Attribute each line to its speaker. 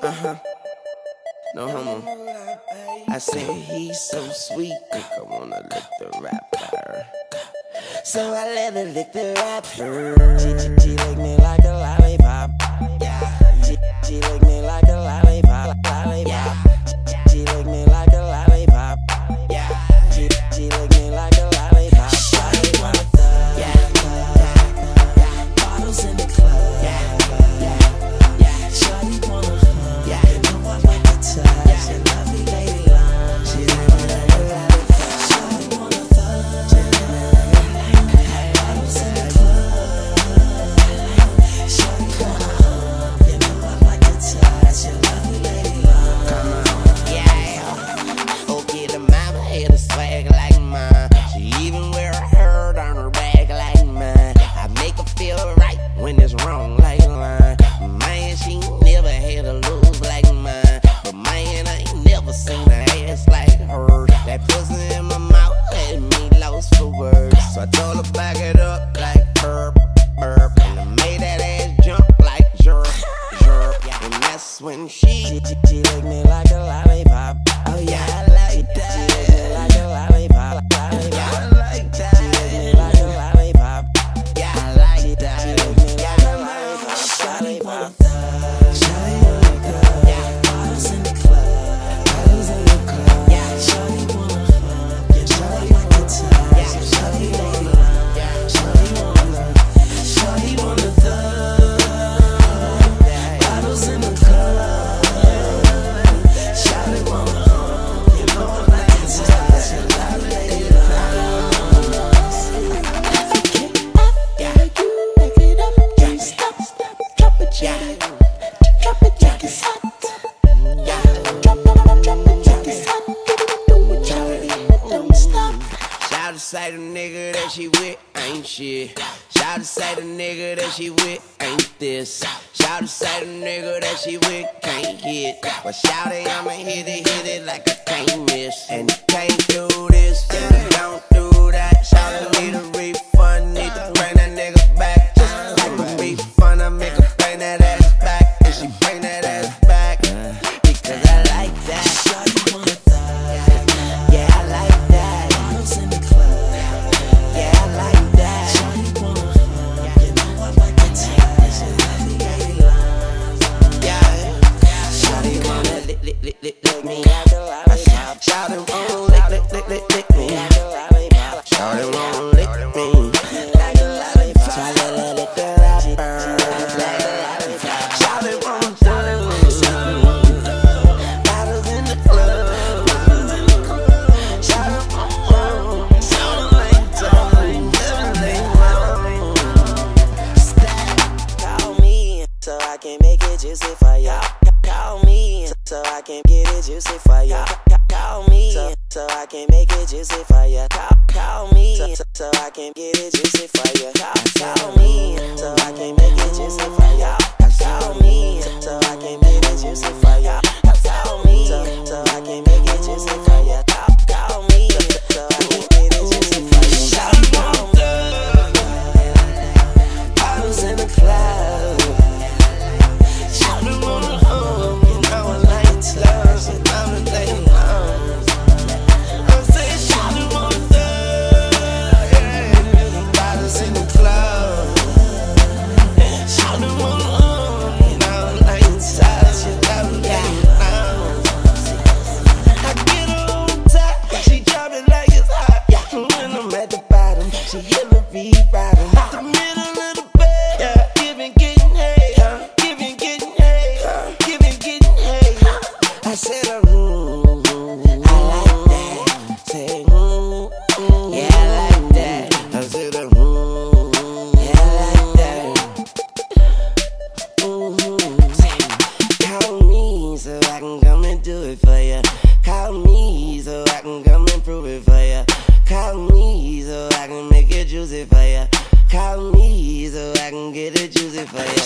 Speaker 1: Uh huh. No homo. I said he's so sweet. I wanna lick the rapper. So I let her lick the rapper. She, she, she lick me Shawty she, she, she, licked me like a lollipop. That she with ain't shit. Shout to say the nigga that she with ain't this. Shout to say the nigga that she with can't hit. But shout it, I'ma hit it, hit it like I can't miss. And you can't do this, and don't do that. Shout it, need a refund, need to bring that nigga back. Just like a refund, I make her bring that ass back. And she bring that me. Shawty wanna lick, lick, lick, lick, lick me. Shawty wanna lick me. Shawty wanna juicy for ya. Call call me so, so I can make it juicy for ya. Call, call me so, so I can get it juicy for ya. Call, call me so I can make it I said, mm, I like that. Say, mm, mm, yeah, I like that. I said, mm, yeah, I like that. Mm-hmm. Call me so I can come and do it for ya. Call me so I can come and prove it for ya. Call me so I can make it juicy for ya. Call me so I can get it juicy for ya.